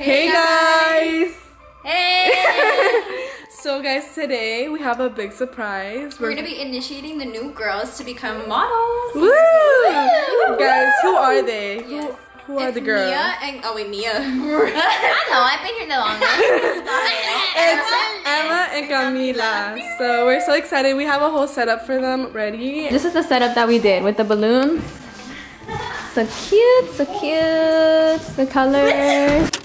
Hey guys! Hey! So guys, today we have a big surprise. We're gonna be initiating the new girls to become models. Woo! Guys, who are they? Who, Yes. who are It's the girls? Mia and oh wait, Mia. I know. I've been here the longest. It's Emma and Camila. So we're so excited. We have a whole setup for them ready. This is the setup that we did with the balloons. So cute, so cute. The colors.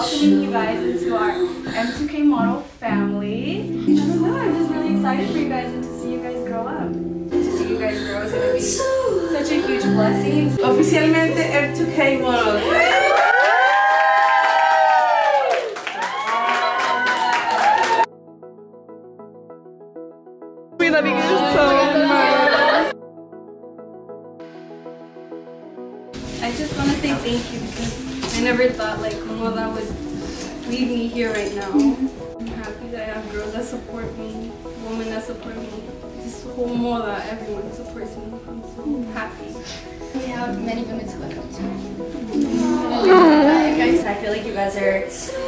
Welcoming, you guys into our M2K model family. I don't know, I'm just really excited for you guys and to see you guys grow up. To see you guys grow is gonna be such a huge blessing. Oficialmente M2K models. We love you guys so much. I just want to say thank you because I never thought like oh, Moda would leave me here right now. I'm happy that I have girls that support me, women that support me, this whole Moda, everyone supports me. I'm so happy. We have many women to look up to. Guys, I feel like you guys are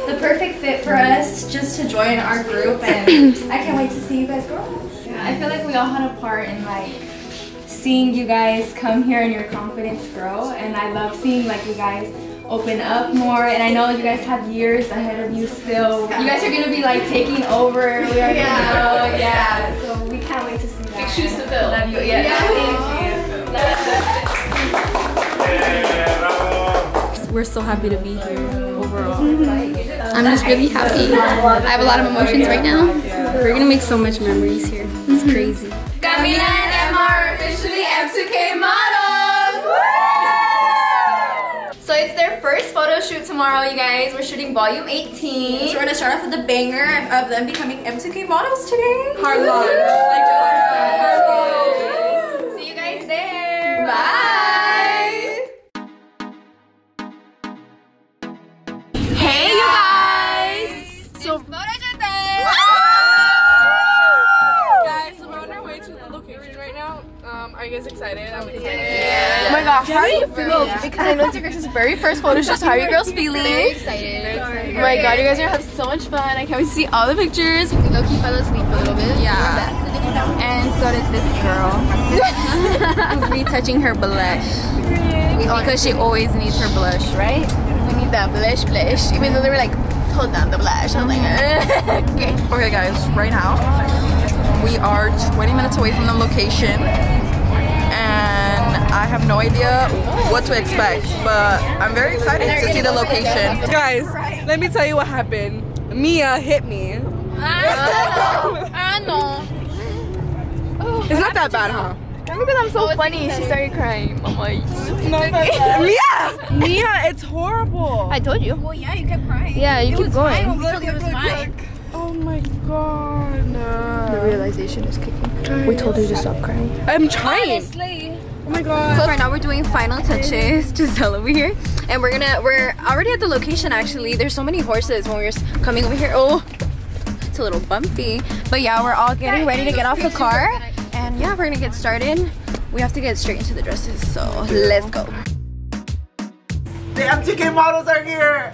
the perfect fit for us just to join our group, and I can't wait to see you guys grow up. Yeah, I feel like we all had a part in like seeing you guys come here and your confidence grow. And I love seeing like you guys open up more. And I know you guys have years ahead of you still. You guys are gonna be like taking over. We already Yeah. know. Yeah. So we can't wait to see that. Big shoes to fill. Love you. Yeah. We're so happy to be here overall. Mm-hmm. I'm just really happy. I have a lot of emotions right now. We're gonna make so much memories here. It's mm-hmm. crazy. Camila tomorrow, you guys. We're shooting volume 18. So we're gonna start off with the banger of them becoming M2K models today. Hard launch. Know it's very first photo shoot. How are you girls feeling? Very excited. Oh my god, you guys are gonna have so much fun. I can't wait to see all the pictures. Low key fell asleep a little bit. Yeah. And so did this girl. Retouching her blush. Because she always needs her blush, right? We need that blush blush. Even though they were like, hold down the blush. I'm like, mm-hmm. okay. Okay guys, right now we are 20 minutes away from the location I have no idea what to expect but I'm very excited to see the location. Guys, let me tell you what happened. Mia hit me. Oh. Ah, I know. It's not that bad, huh? Because I'm so oh, funny, she started crying. I'm like, Mia! Mia, it's horrible. I told you. Well, yeah, you kept crying. Yeah, you keep going. We told you it was fine. Oh my god. The realization is kicking. We told you to stop crying. I'm trying. Oh my god. So right now we're doing final touches. Giselle over here, and we're gonna we're already at the location. Actually, there's so many horses when we we're coming over here. Oh, it's a little bumpy, but yeah, we're all getting ready to get off the car, and yeah, we're gonna get started. We have to get straight into the dresses, so let's go. The M2K models are here!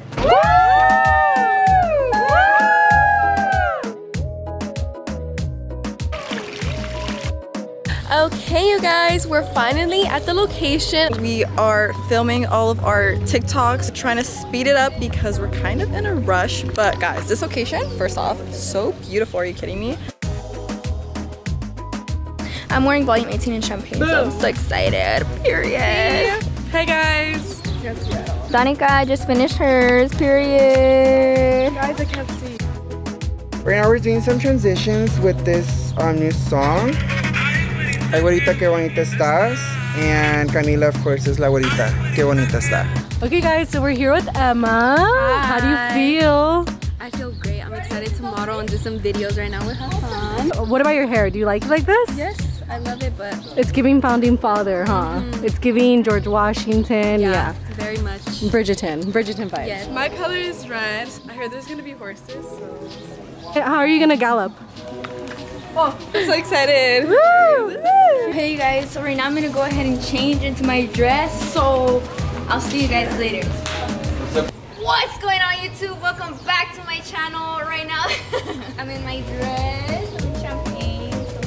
Okay, you guys, we're finally at the location. We are filming all of our TikToks, trying to speed it up because we're kind of in a rush. But guys, this location, first off, so beautiful. Are you kidding me? I'm wearing volume 18 in champagne, so I'm so excited. Period. Hey guys. Danica just finished hers. Period. Guys, I can't see. Right now we're doing some transitions with this um, new song. Ay, güerita, qué bonita estás. And Camila, of course, is la güerita. Qué bonita está. Okay, guys, so we're here with Emma. How do you feel? I feel great. I'm excited to model and do some videos right now. We'll have fun. Uh, what about your hair? Do you like it like this? Yes, I love it, but It's giving founding father, huh? Mm-hmm. It's giving George Washington. Yeah. very much. Bridgerton. Bridgerton vibes. Yes. My color is red. I heard there's gonna be horses, so How are you gonna gallop? Oh, I'm so excited. Hey you guys, so right now I'm gonna go ahead and change into my dress. So I'll see you guys later. What's going on YouTube? Welcome back to my channel. Right now I'm in my dress. I'm champagne. So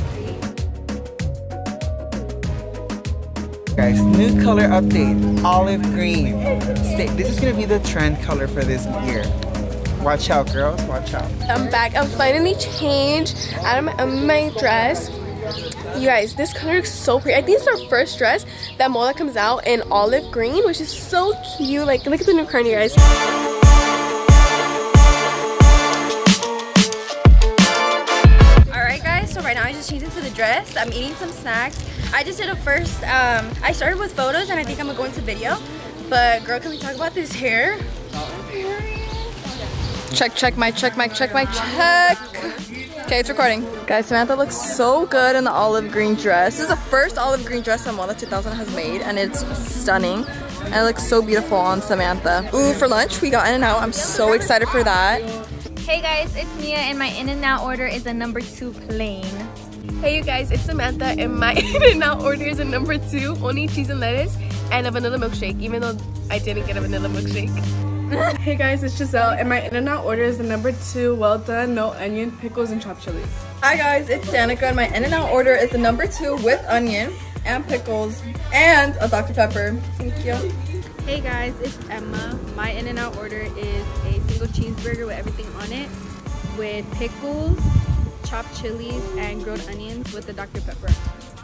pretty. Guys, new color update, olive green. Stay, this is gonna be the trend color for this year. Watch out, girls, watch out. I'm back. I'm finally changed out of my, dress. You guys, this color is so pretty. I think it's our first dress that Moda comes out in olive green, which is so cute. Like, look at the new crown, you guys. Alright guys, so right now I just changed into the dress. I'm eating some snacks. I just did a first, um, I started with photos and I think I'm gonna go into video. But girl, can we talk about this hair? Check, check, mic, check, mic, check, mic, check. Okay, it's recording. Guys, Samantha looks so good in the olive green dress. This is the first olive green dress that Moda 2000 has made, and it's stunning. And it looks so beautiful on Samantha. Ooh, for lunch, we got In-N-Out. I'm so excited for that. Hey guys, it's Mia and my In-N-Out order is a number two plain. Hey, you guys, it's Samantha, and my In-N-Out order is a number two, only cheese and lettuce, and a vanilla milkshake, even though I didn't get a vanilla milkshake. hey guys, it's Giselle, and my In-N-Out order is the number two, well done, no onion, pickles, and chopped chilies. Hi guys, it's Danica, and my In-N-Out order is the number two with onion and pickles and a Dr. Pepper. Thank you. Hey guys, it's Emma. My In-N-Out order is a single cheeseburger with everything on it, with pickles, chopped chilies, and grilled onions with the Dr. Pepper.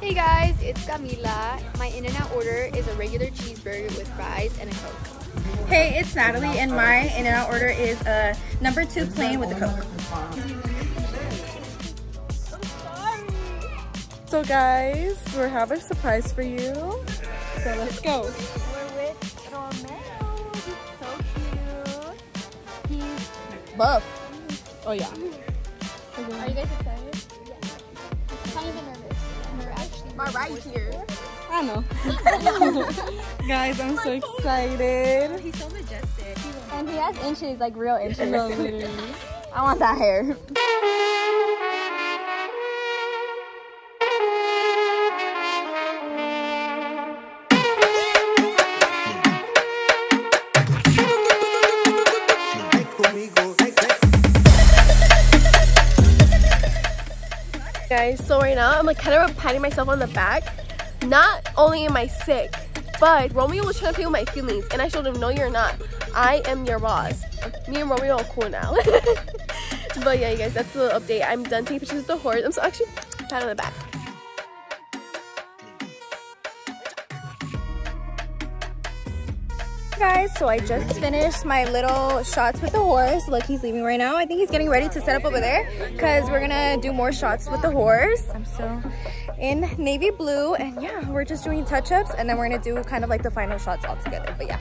Hey guys, it's Camila. My In-N-Out order is a regular cheeseburger with fries and a Coke. Hey, it's Natalie and my In-N-Out order is a number two plain with a Coke. So guys, we have a surprise for you. So let's go. We're with Romeo. He's so cute. He's Buff. Oh yeah. Are you guys excited? Yeah. Kind of nervous. We're actually My right here. I don't know. guys, I'm so excited. He's so majestic. and he has inches, like real inches. No, literally. I want that hair. Guys, so right now I'm like kind of patting myself on the back. Not only am I sick, but Romeo was trying to play with my feelings, and I told him, "No, you're not. I am your boss. Me and Romeo are cool now." but yeah, you guys, that's the update. I'm done taking pictures of the horse. I'm so actually pat on the back. Guys so i just finished my little shots with the horse look he's leaving right now i think he's getting ready to set up over there because we're gonna do more shots with the horse i'm still in navy blue and yeah we're just doing touch-ups and then we're gonna do kind of like the final shots all together but yeah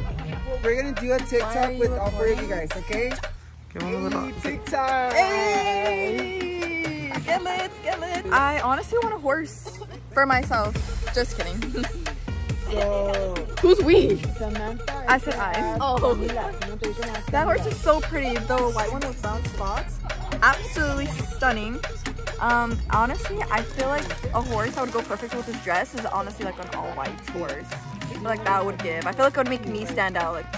We're gonna do a TikTok with all four of you guys, okay? Hey, TikTok! Hey! Get lit, get lit. I honestly want a horse for myself. Just kidding. Who's we? I said I. Oh, That horse is so pretty. The white one with brown spots. Absolutely stunning. Um, honestly, I feel like a horse that would go perfect with this dress is honestly like an all white horse. I like that would give. I feel like it would make me stand out. Like,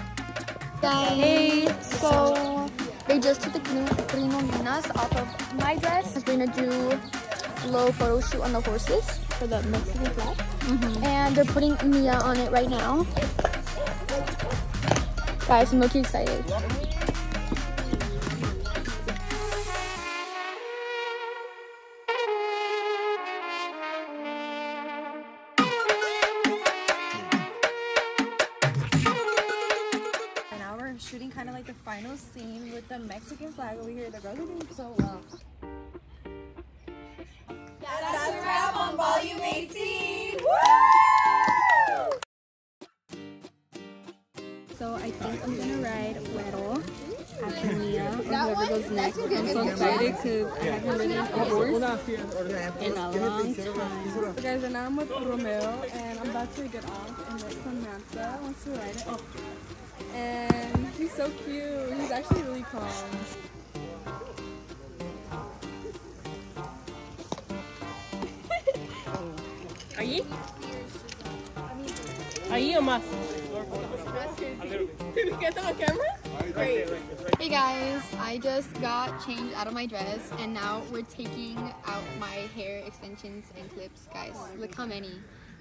Hey, so they just took the crinolinas off of my dress. We're gonna do a little photo shoot on the horses for the Mexican flag. Mm-hmm. And they're putting Mia on it right now. Guys, I'm looking excited. And now we're shooting kind of like the final scene with the Mexican flag over here. The girls are doing so well. That's a wrap on volume 18. So I think I'm gonna ride Weddle after Mia or whoever goes next. I'm so excited because I haven't ridden a horse in a long time. So guys, and now I'm with Romeo, and I'm about to get off, and then Samantha wants to ride it. And he's so cute. He's actually really calm. Allí. Allí o más. Did we get them on camera? Great. Hey guys, I just got changed out of my dress and now we're taking out my hair extensions and clips. Guys, look how many.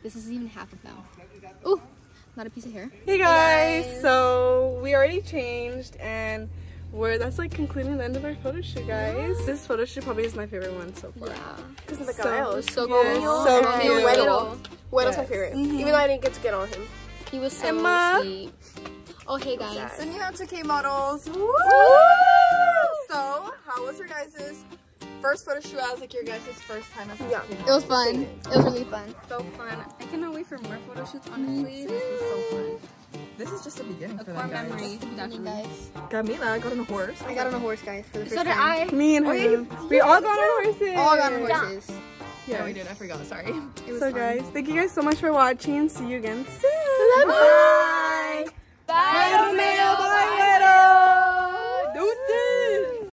This isn't even half of them. Ooh, not a piece of hair. Hey guys, so we already changed and we're that's like concluding the end of our photo shoot guys. This photo shoot probably is my favorite one so far. Yeah. Because of the So- guy. So Yes, cool. so And cute. Bueno. Bueno's my Yes. favorite. Mm-hmm. Even though I didn't get to get on him. He was so Emma. sweet. Oh, hey guys. The new M2K models. Woo! So, how was your guys' first photo shoot as like your guys' first time as Yeah. It was fun. It was really fun. So fun. I cannot wait for more photo shoots, honestly. This was so fun. This is just the beginning A for core them guys. memory, Hey, definitely. guys. Camila got on a horse. I got on a horse, guys, for the first So did time. I. Me and oh, her. we all got on horses. All got on horses. Yeah, we did. I forgot. Sorry. It was So fun. guys, thank you guys so much for watching. See you again soon. Bye.